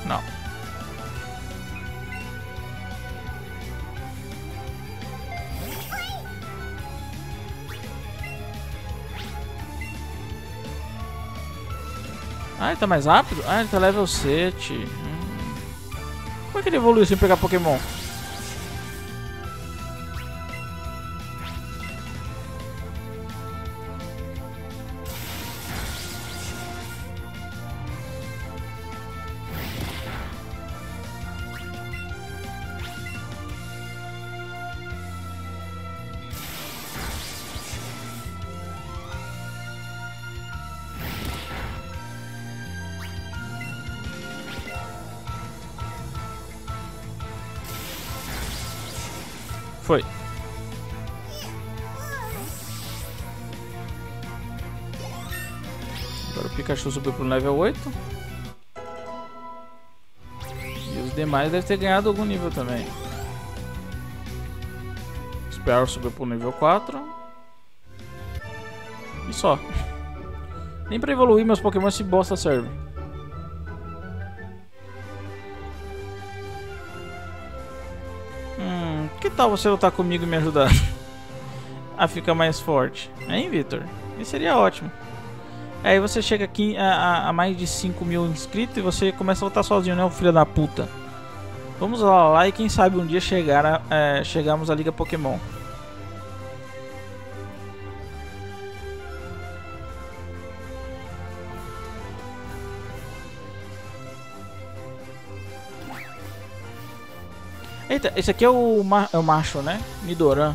Não. Ah, ele tá mais rápido? Ah, ele tá level 7. Como é que ele evoluiu sem pegar Pokémon? Pikachu subiu pro level 8. E os demais devem ter ganhado algum nível também. Sparrow subiu pro nível 4. E só. Nem pra evoluir meus Pokémon esse bosta serve. Que tal você lutar comigo e me ajudar a ficar mais forte? Hein, Victor? Isso seria ótimo. Aí você chega aqui a, a, mais de 5 mil inscritos e você começa a lutar sozinho, né, o filho da puta? Vamos lá, lá e quem sabe um dia chegar a, é, chegarmos à Liga Pokémon. Eita, esse aqui é o, ma é o macho, né? Nidoran.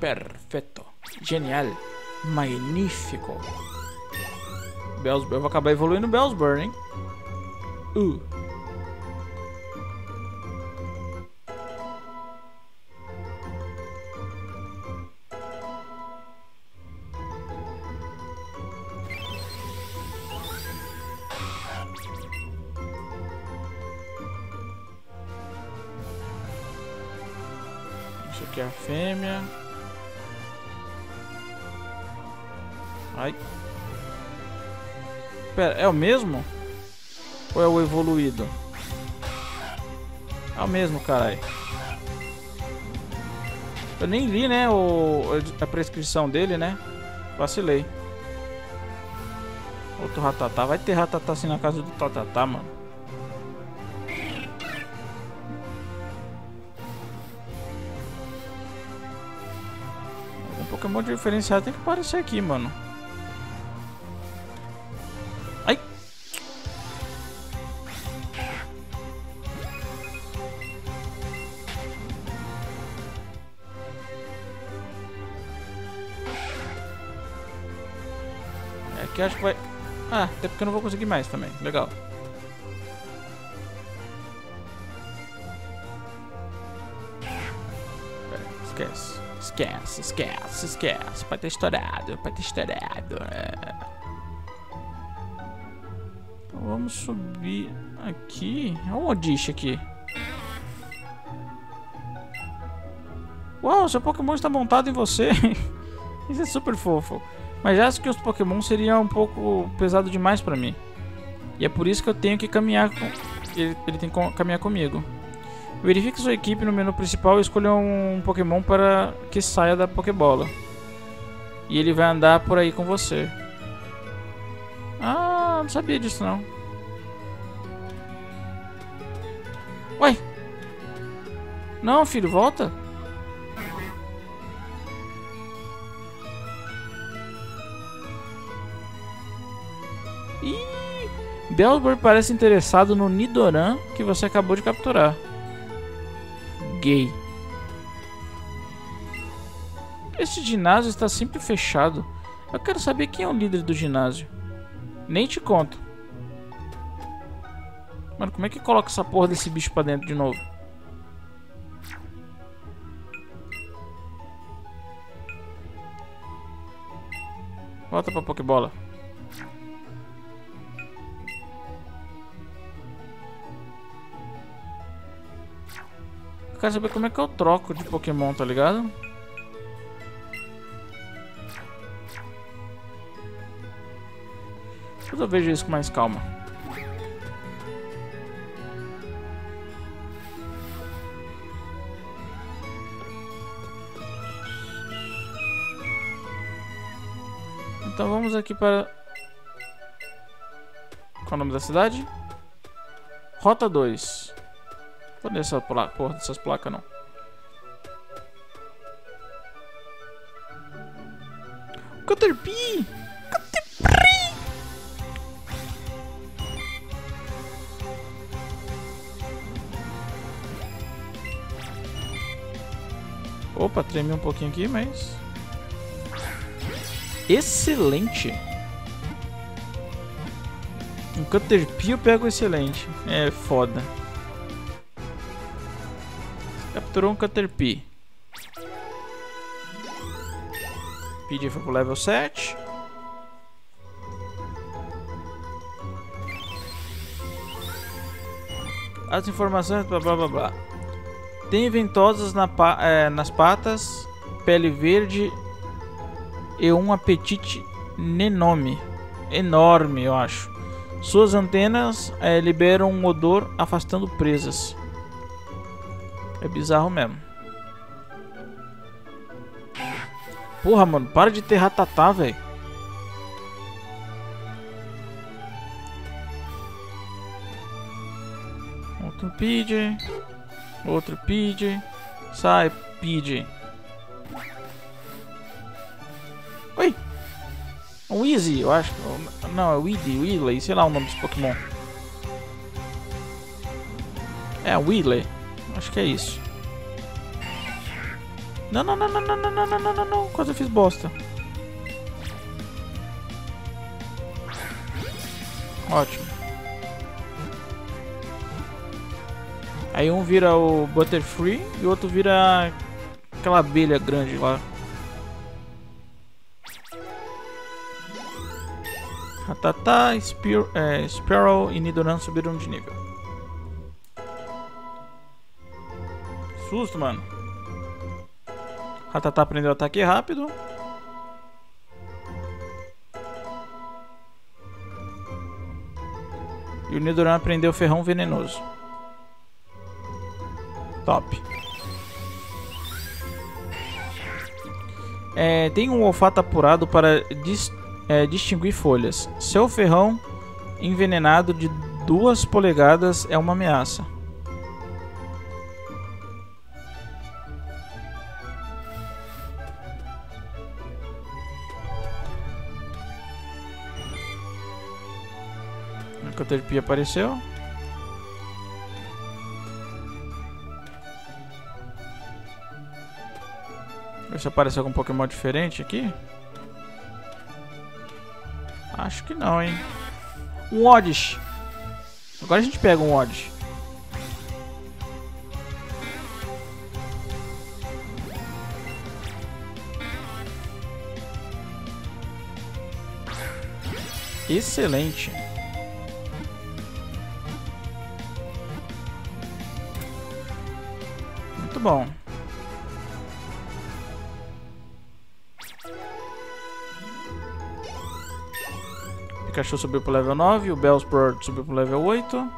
Perfeito. Genial. Magnífico. Bellsburg. Eu vou acabar evoluindo Bellsburg, hein? Uh. Mesmo? Ou é o evoluído? É o mesmo, caralho. Eu nem li, né, o, a prescrição dele, né? Vacilei. Outro ratatá. Vai ter ratatá assim na casa do tatatá, mano. Algum Pokémon diferenciado tem que aparecer aqui, mano. Porque eu não vou conseguir mais também. Legal. Esquece. Esquece, esquece, esquece. Pode ter estourado, pode ter estourado. É. Então vamos subir aqui. Olha o Odish aqui. Uau, seu Pokémon está montado em você. Isso é super fofo. Mas já acho que os Pokémon seriam um pouco pesado demais pra mim. E é por isso que eu tenho que caminhar com... Ele, ele tem que caminhar comigo. Verifique sua equipe no menu principal e escolha um Pokémon para que saia da Pokébola. E ele vai andar por aí com você. Ah, não sabia disso não. Ué? Não, filho, volta. Bellsburg parece interessado no Nidoran que você acabou de capturar. Gay. Este ginásio está sempre fechado. Eu quero saber quem é o líder do ginásio. Nem te conto. Mano, como é que coloca essa porra desse bicho pra dentro de novo? Volta pra Pokébola. Quero saber como é que eu troco de Pokémon, tá ligado? Depois eu vejo isso com mais calma. Então vamos aqui para... Qual é o nome da cidade? Rota 2. Vou nessa pla porra dessas placas não. Caterpie! Caterpie! Opa, tremi um pouquinho aqui, mas... Excelente! Um Caterpie eu pego excelente. É foda. Capturou um Caterpie. Pidgey foi pro level 7. As informações, blá blá blá blá. Tem ventosas na pa é, nas patas, pele verde e um apetite nenome. Enorme, eu acho. Suas antenas é, liberam um odor afastando presas. É bizarro mesmo. Porra, mano, para de ter ratatá, velho. Outro PJ. Outro PJ. Sai, PJ. Oi. Um Easy, eu acho. Não, é Weedy, Weedley, sei lá o nome desse Pokémon. É, Weedley. Acho que é isso. Não, não, não, não, não, não, não, não, não, não. Quase eu fiz bosta. Ótimo. Aí um vira o Butterfree e o outro vira aquela abelha grande lá. Ratatá, Spir é, Sparrow e Nidoran subiram de nível. Susto, mano. Ratatá aprendeu ataque rápido. E o Nidoran aprendeu ferrão venenoso. Top. É, tem um olfato apurado para dis é, distinguir folhas. Seu ferrão envenenado de duas polegadas é uma ameaça. A Caterpie apareceu. Ver se aparece algum Pokémon diferente aqui. Acho que não, hein. Um Oddish. Agora a gente pega um Oddish. Excelente. Muito bom. Pikachu subiu pro level 9, o Bellsprout subiu pro level 8.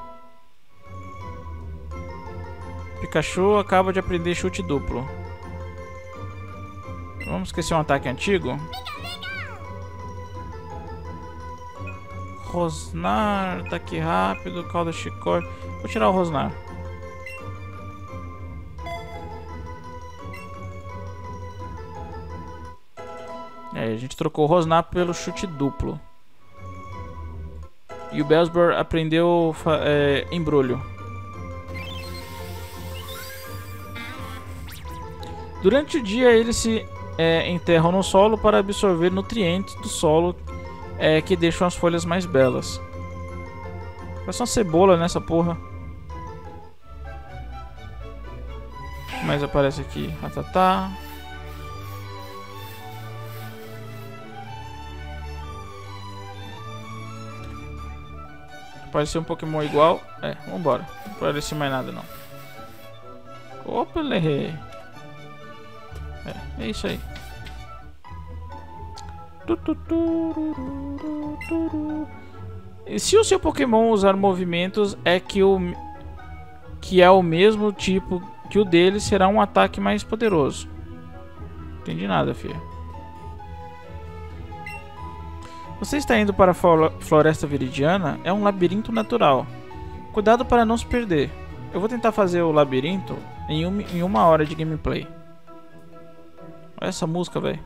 Pikachu acaba de aprender chute duplo. Vamos esquecer um ataque antigo. Rosnar, ataque rápido, cauda chicote. Vou tirar o Rosnar. A gente trocou o Rosnar pelo chute duplo. E o Bellsbor aprendeu é, embrulho. Durante o dia eles se é, enterram no solo para absorver nutrientes do solo é, que deixam as folhas mais belas. Parece uma cebola nessa porra. Mas aparece aqui, ratatá. Pode um Pokémon igual. É, vambora. Não aparece mais nada não. Opa, ele errei. É, é isso aí. E se o seu Pokémon usar movimentos é que o que é o mesmo tipo que o dele será um ataque mais poderoso. Entendi nada, filha. Você está indo para a Floresta Viridiana? É um labirinto natural. Cuidado para não se perder. Eu vou tentar fazer o labirinto em, um, em uma hora de gameplay. Olha essa música, velho.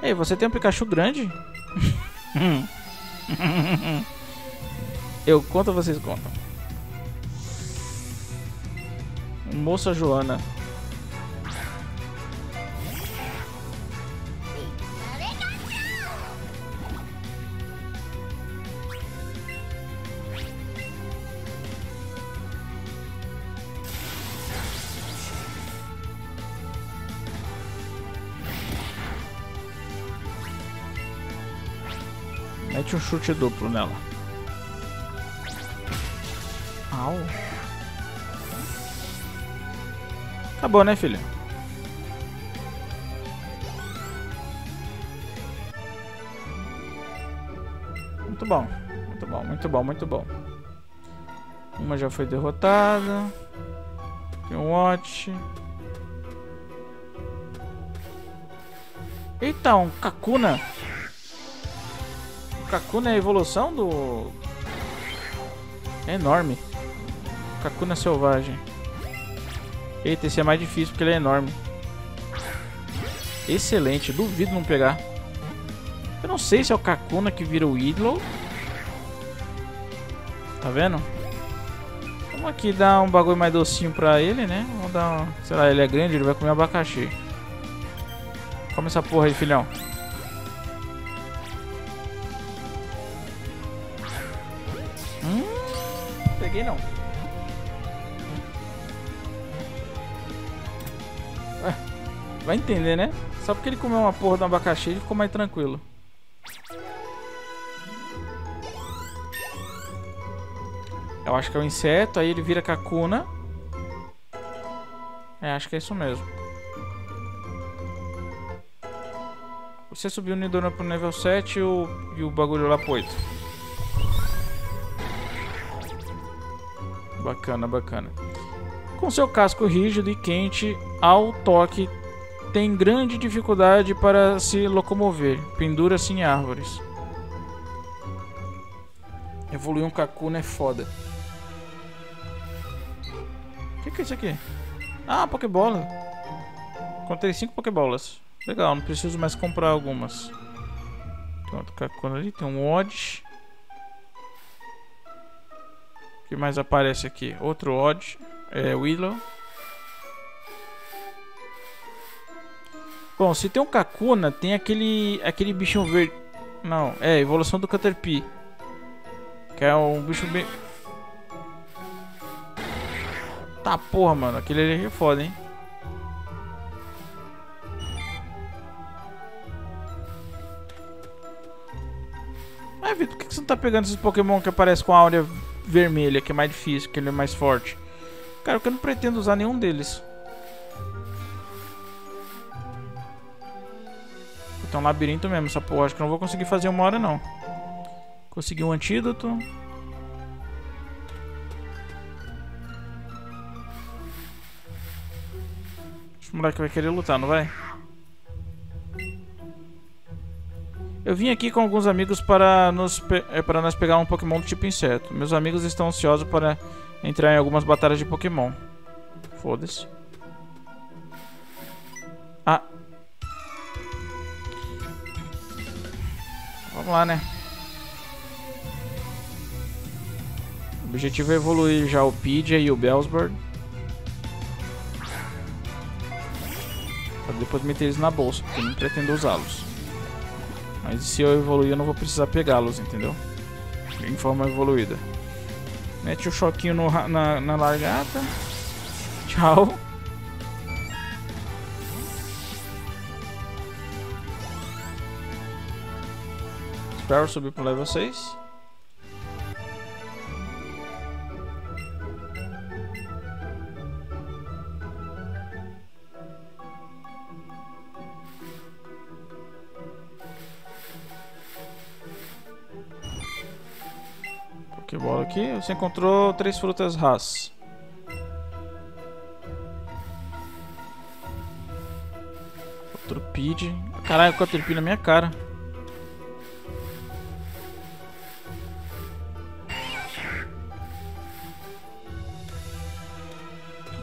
Ei, você tem um Pikachu grande? Eu conto ou vocês contam? Moça Joana. Chute duplo nela. Au. Acabou, né, filha? Muito bom. Muito bom, muito bom, muito bom. Uma já foi derrotada. Tem um watch. Eita, um Kakuna. Kakuna é a evolução do... É enorme. Kakuna selvagem. Eita, esse é mais difícil porque ele é enorme. Excelente, duvido não pegar. Eu não sei se é o Kakuna que vira o Idlo. Tá vendo? Vamos aqui dar um bagulho mais docinho pra ele, né? Vamos dar uma... Sei lá, ele é grande, ele vai comer abacaxi. Come essa porra aí, filhão. Vai entender, né? Só porque ele comeu uma porra do abacaxi, ele ficou mais tranquilo. Eu acho que é um inseto, aí ele vira Kakuna. É, acho que é isso mesmo. Você subiu o Nidorna pro nível 7 e o, e o bagulho lá pro 8. Bacana, bacana. Com seu casco rígido e quente, ao toque tem grande dificuldade para se locomover. Pendura-se em árvores. Evoluir um Kakuna é foda. O que, que é isso aqui? Ah, Pokébola. Encontrei 5 Pokébolas. Legal, não preciso mais comprar algumas. Tem outro Kakuna ali, tem um Odd. O que mais aparece aqui? Outro Odd. É, Willow. Bom, se tem um Kakuna, tem aquele aquele bichinho verde. Não, é evolução do Caterpie. Que é um bicho bem. Tá porra, mano. Aquele ali é foda, hein? Ah, Vitor, por que você não tá pegando esses Pokémon que aparecem com a áurea vermelha, que é mais difícil, que ele é mais forte? Cara, eu não pretendo usar nenhum deles. Tem um labirinto mesmo, essa porra. Acho que não vou conseguir fazer uma hora, não. Consegui um antídoto. Esse moleque vai querer lutar, não vai? Eu vim aqui com alguns amigos para, nos é, para nós pegar um Pokémon do tipo inseto. Meus amigos estão ansiosos para entrar em algumas batalhas de Pokémon. Foda-se. Ah. Vamos lá, né? O objetivo é evoluir já o Pidgey e o Bellsbird. Pra depois meter eles na bolsa, porque eu não pretendo usá-los. Mas se eu evoluir, eu não vou precisar pegá-los, entendeu? Em forma evoluída. Mete o choquinho no, na, na largata. Tchau. Espero subir pro level 6. Pokébola aqui. Você encontrou três frutas ras. Outro Pid. Caralho, Caterpie na minha cara.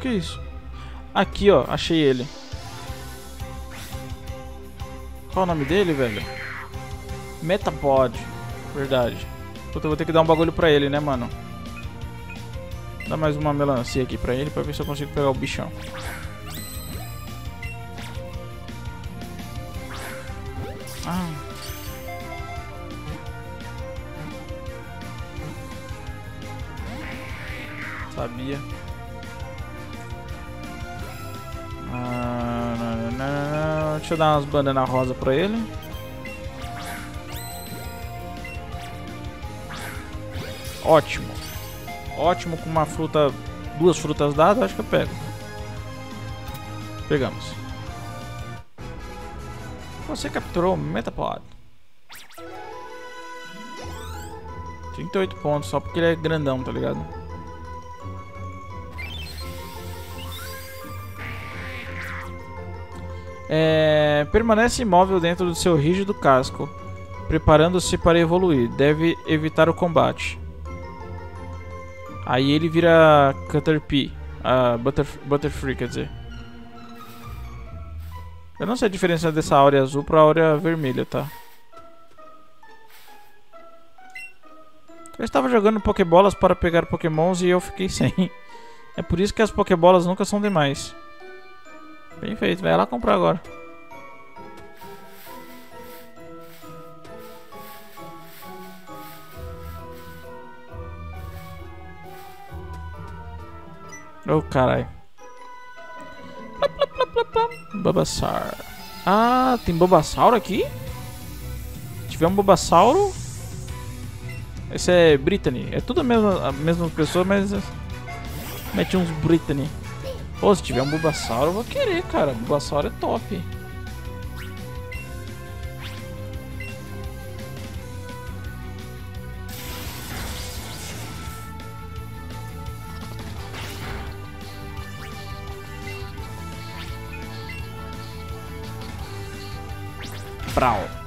Que é isso? Aqui, ó. Achei ele. Qual o nome dele, velho? Metapod. Verdade. Puta, eu vou ter que dar um bagulho pra ele, né, mano? Dá mais uma melancia aqui pra ele pra ver se eu consigo pegar o bichão. Ah. Sabia. Deixa eu dar umas bananas rosa pra ele. Ótimo. Ótimo com uma fruta, duas frutas dadas, acho que eu pego. Pegamos. Você capturou o Metapod. 38 pontos, só porque ele é grandão, tá ligado? É, permanece imóvel dentro do seu rígido casco. preparando-se para evoluir. Deve evitar o combate. Aí ele vira Caterpie. Uh, Butterf Butterfree, quer dizer. Eu não sei a diferença dessa áurea azul para a áurea vermelha, tá? Eu estava jogando Pokébolas para pegar Pokémons e eu fiquei sem. É por isso que as Pokébolas nunca são demais. Bem feito, vai lá comprar agora. Oh, caralho. Babasaur. Ah, tem Bulbasaur aqui? Tiver um Bulbasauro... Esse é Brittany. É tudo a mesma, a mesma pessoa, mas... Mete uns Brittany. Pô, se tiver um Bulbasaur eu vou querer, cara. Bulbasaur é top. Brau.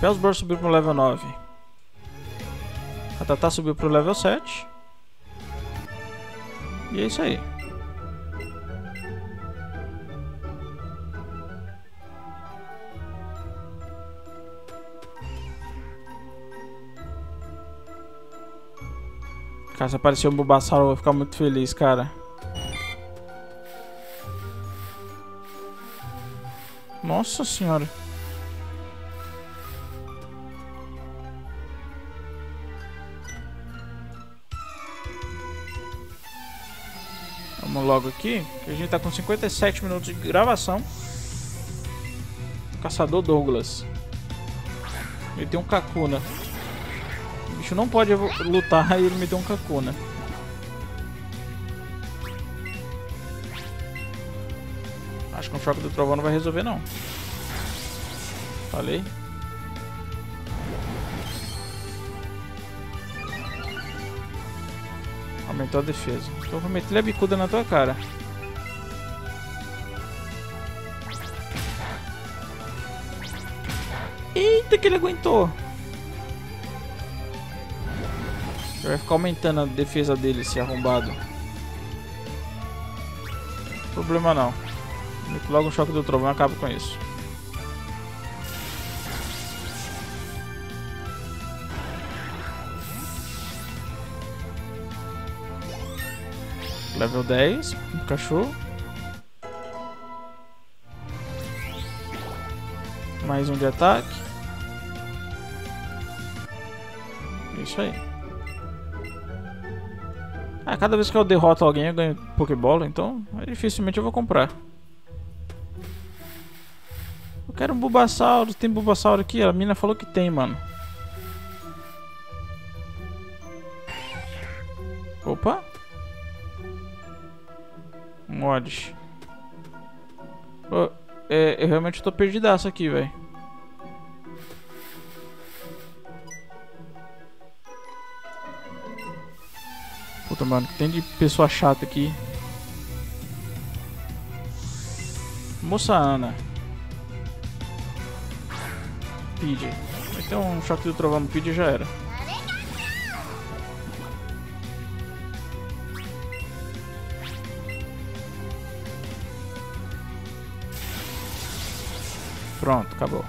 Bellsborough subiu pro level 9. A Tata subiu pro level 7. E é isso aí. Cara, se aparecer um Bulbasaur eu vou ficar muito feliz, cara. Nossa senhora. Vamos logo aqui, que a gente tá com 57 minutos de gravação. Caçador Douglas. Ele tem um Kakuna bicho não pode lutar e ele me deu um Kakuna. Acho que um choque do trovão não vai resolver não. Falei. Aumentou a defesa. Então vou meter a bicuda na tua cara. Eita que ele aguentou. Vai ficar aumentando a defesa dele, esse arrombado. Problema não. Logo um choque do trovão acaba com isso. Level 10, cachorro. Mais um de ataque. Isso aí. Ah, cada vez que eu derroto alguém eu ganho Pokébola, então dificilmente eu vou comprar. Eu quero um Bulbasauro, tem Bulbasauro aqui? A mina falou que tem, mano. Mods. Oh, é, eu realmente tô perdidaço aqui, velho. Puta, mano, que tem de pessoa chata aqui. Moça Ana. Pidge. Vai ter um choque do trovão no Pidge já era. Pronto, acabou.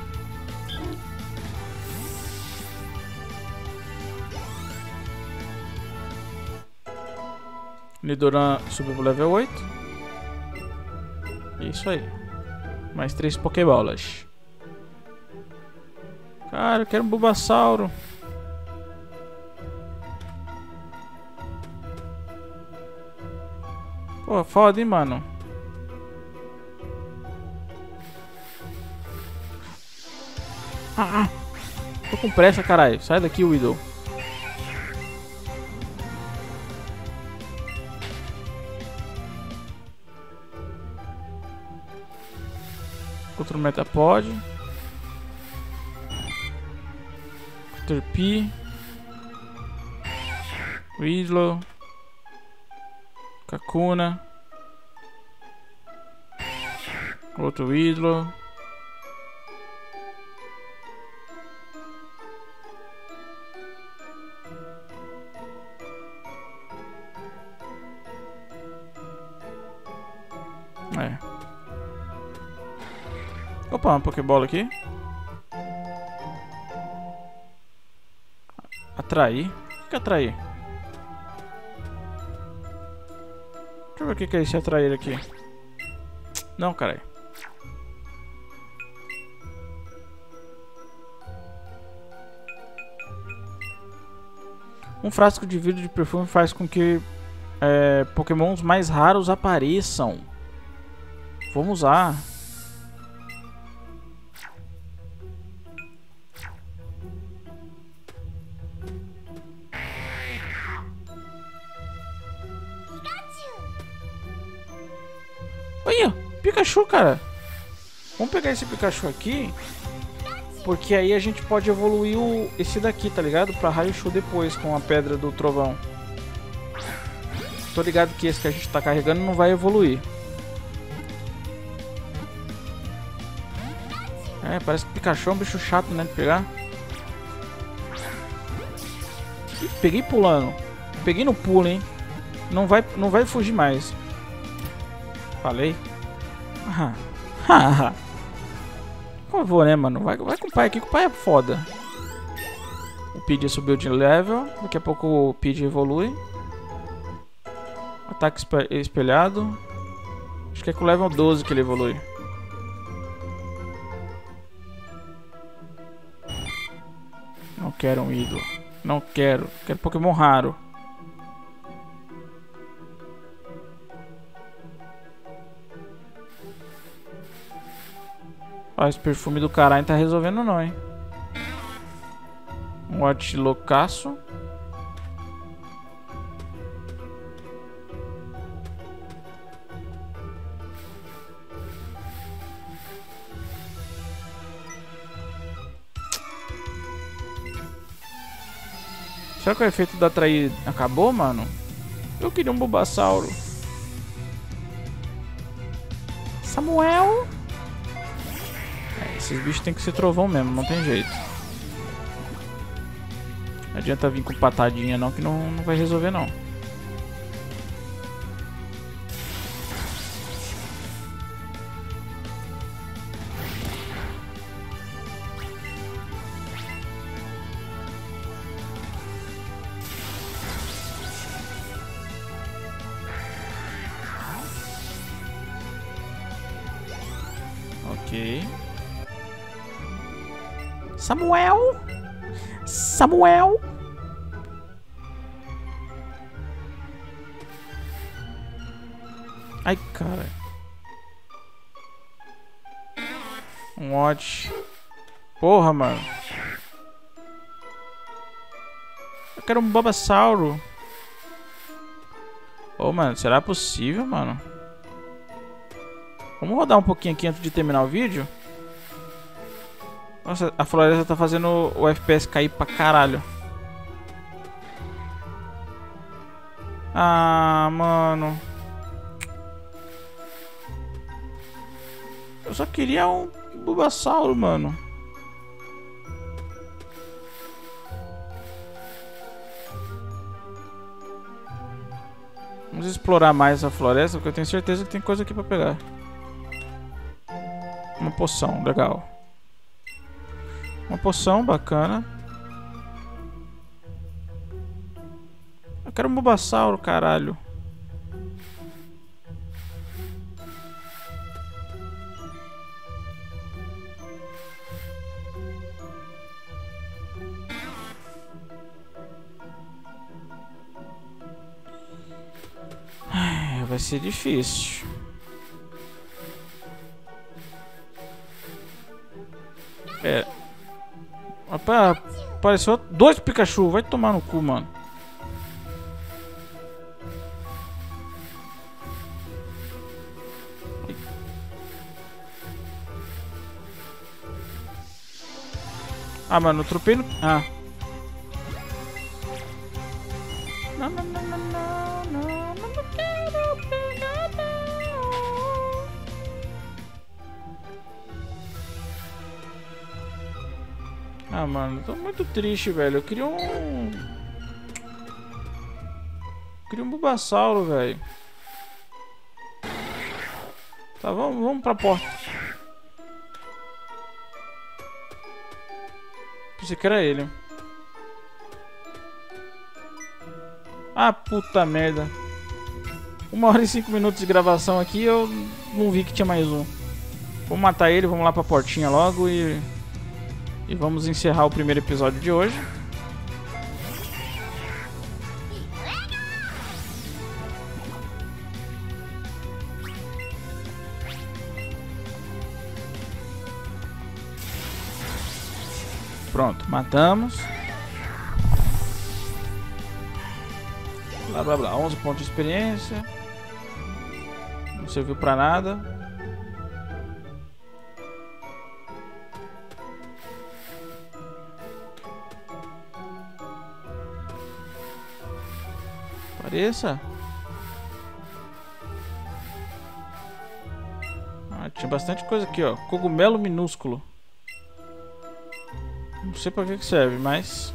Nidoran subiu pro level 8. Isso aí. Mais três Pokébolas. Cara, eu quero um Bulbasauro. Pô, foda, hein, mano. Ah. Tô com pressa, caralho. Sai daqui, Widow. Contra o Metapod. Caterpie. Weedlow. Kakuna. Outro ídolo. Opa, uma Pokébola aqui. Atrair. O que é atrair? Deixa eu ver o que é esse atrair aqui. Não, caralho. Um frasco de vidro de perfume faz com que é, pokémons mais raros apareçam. Vamos usar. Cara. Vamos pegar esse Pikachu aqui. Porque aí a gente pode evoluir o, esse daqui, tá ligado? Pra Raichu depois, com a Pedra do Trovão. Tô ligado que esse que a gente tá carregando não vai evoluir. É, parece que Pikachu é um bicho chato, né, de pegar. Ih, peguei pulando. Peguei no pulo, hein. Não vai, não vai fugir mais. Falei. Por favor, né, mano? Vai, vai com o pai aqui, que o pai é foda. O Pidgey subiu de level. Daqui a pouco o Pidgey evolui. Ataque espelhado. Acho que é com o level 12 que ele evolui. Não quero um ídolo. Não quero. Quero Pokémon raro. Esse perfume do caralho tá resolvendo não, hein? Um Watch loucaço. Será que o efeito da atrair acabou, mano? Eu queria um Bulbasauro. Samuel? Esses bichos tem que ser trovão mesmo, não tem jeito. Não adianta vir com patadinha não, que não, não vai resolver não. Samuel! Samuel! Ai, cara. Um watch. Porra, mano. Eu quero um Babassauro. Ô, oh, mano, será possível, mano? Vamos rodar um pouquinho aqui antes de terminar o vídeo. Nossa, a floresta tá fazendo o FPS cair pra caralho. Ah, mano. Eu só queria um Bulbasauro, mano. Vamos explorar mais a floresta, porque eu tenho certeza que tem coisa aqui pra pegar. Uma poção, legal. Uma poção bacana. Eu quero um Bulbasauro, caralho. vai ser difícil. É. Apareceu dois Pikachu. Vai tomar no cu, mano. Ah, mano, eu tropei no... Ah. Ah, mano, tô muito triste, velho. Eu queria um... Eu queria um Bulbasauro, velho. Tá, vamos, vamos pra porta. Pensei que era ele. Ah, puta merda. Uma hora e cinco minutos de gravação aqui, eu não vi que tinha mais um. Vamos matar ele, vamos lá pra portinha logo e... E vamos encerrar o primeiro episódio de hoje. Pronto, matamos. Blá blá blá, 11 pontos de experiência. Não serviu pra nada. Pareça. Ah, tinha bastante coisa aqui, ó. Cogumelo minúsculo. Não sei pra que, que serve, mas...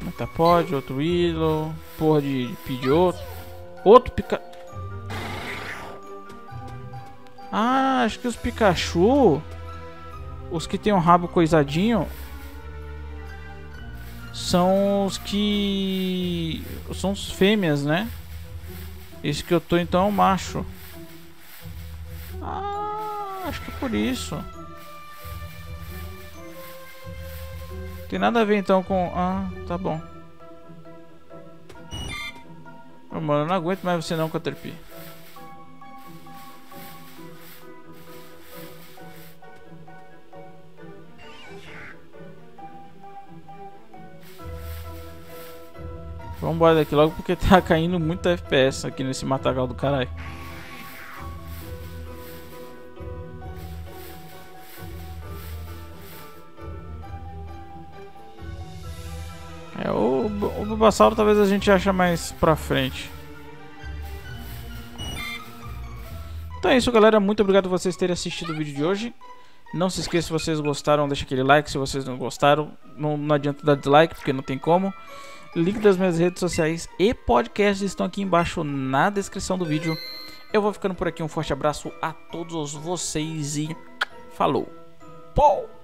Metapod, outro Willow, porra de, de outro. Outro Pika... Ah, acho que os Pikachu... Os que tem um rabo coisadinho... São os que... São os fêmeas, né? Esse que eu tô então é o macho. Ah, acho que é por isso. Tem nada a ver então com... Ah, tá bom. Oh, mano, eu não aguento mais você não, Caterpie. Vamos embora daqui logo porque tá caindo muito FPS aqui nesse matagal do caralho. É, o, o Bulbasauro talvez a gente ache mais pra frente. Então é isso, galera. Muito obrigado por vocês terem assistido o vídeo de hoje. Não se esqueça, se vocês gostaram, deixa aquele like. Se vocês não gostaram, não, não adianta dar dislike, porque não tem como. Link das minhas redes sociais e podcasts estão aqui embaixo na descrição do vídeo. Eu vou ficando por aqui. Um forte abraço a todos vocês e falou! Pou!